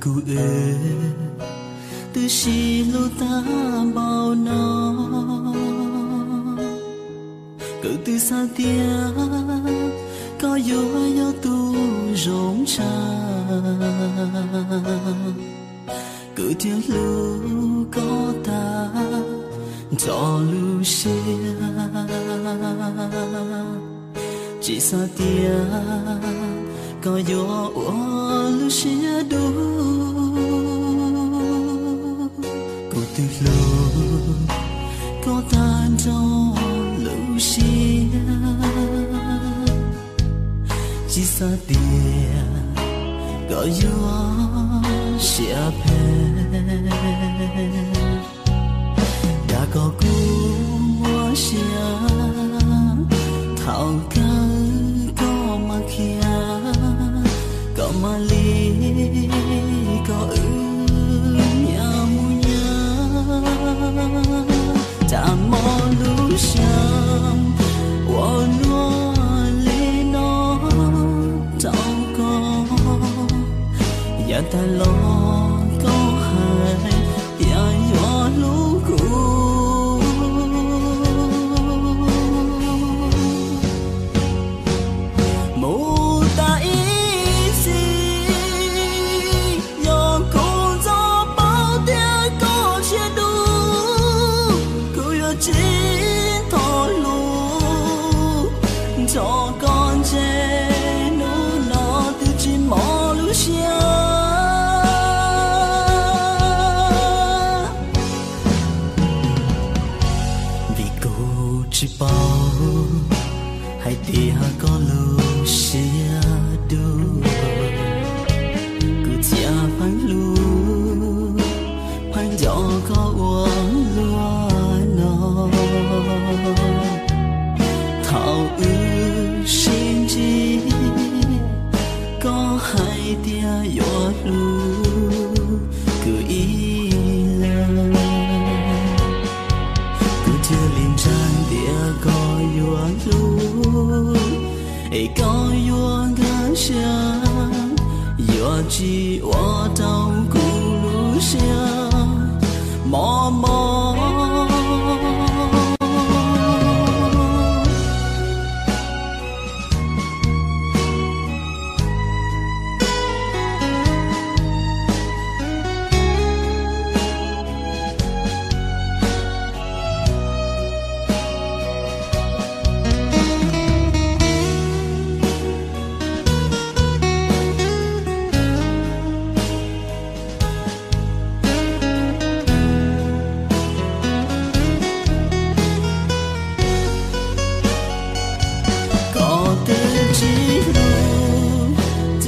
cụ ơi. Từ khi lô ta bao nó cứ từ xa tia có yêu yêu tu rộng cha cứ tia lu có ta, cho lu xia chỉ xa tia có gió yêu lu xia đu cô từ lâu có tan cho lu xia chỉ xa tia có gió xia phe đã có cú ta lo chỉ bao hai tia có ấy có gió ngã xa gió chi hoa tao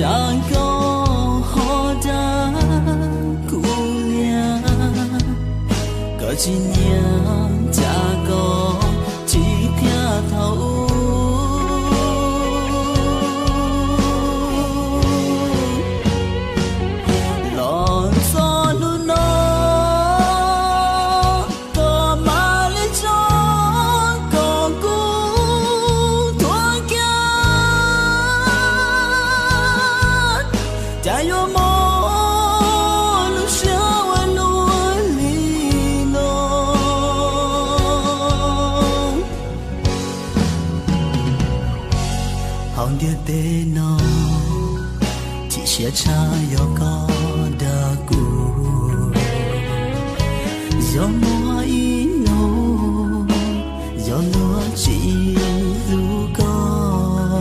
chẳng có họ đã cụ lia có chỉ nhà chỉ sẽ cha, yêu có đa cũ. Gió mùa ý nô gió lúa chỉ lu có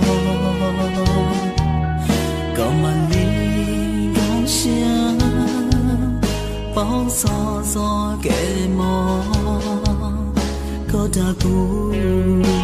có mà đi gắng xia bao gió gió kể mò, có đa cũ. gió